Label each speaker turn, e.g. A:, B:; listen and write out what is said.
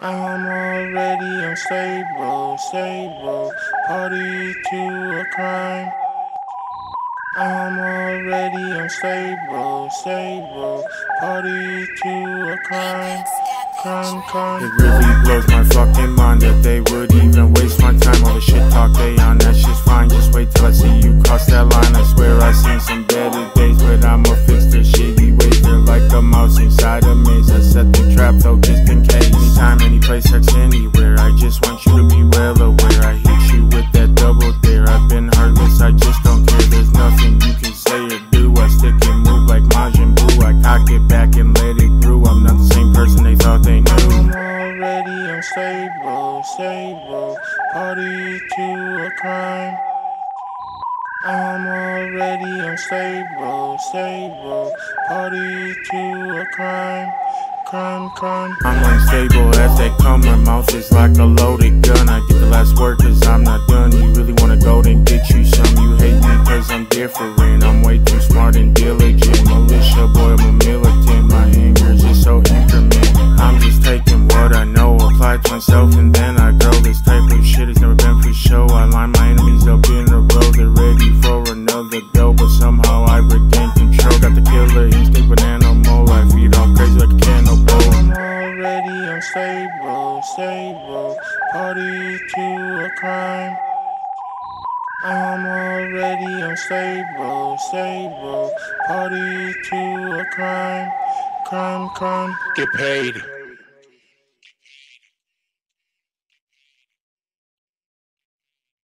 A: I'm already unstable, stable, party to a crime. I'm already unstable, stable, party to a crime. Crime, crime.
B: It really blows my fucking mind that they would I just don't care. There's nothing you can say or do. I stick and move like Majin Buu. I cock it back and let it brew. I'm not the same person they thought they knew.
A: I'm already unstable, stable, party to a crime. I'm already unstable, stable, party to a crime. Crime, crime.
B: I'm unstable as they come. My mouth is like a loaded apply myself, and then I grow. This type of shit has never been for show. I line my enemies up in a row. They're ready for another go, but somehow I regain control. Got the killer instinct with animal. I feed off crazy like a cannibal.
A: I'm already unstable, stable, party to a crime. I'm already unstable, stable, party to a crime. Crime, crime.
C: Get paid.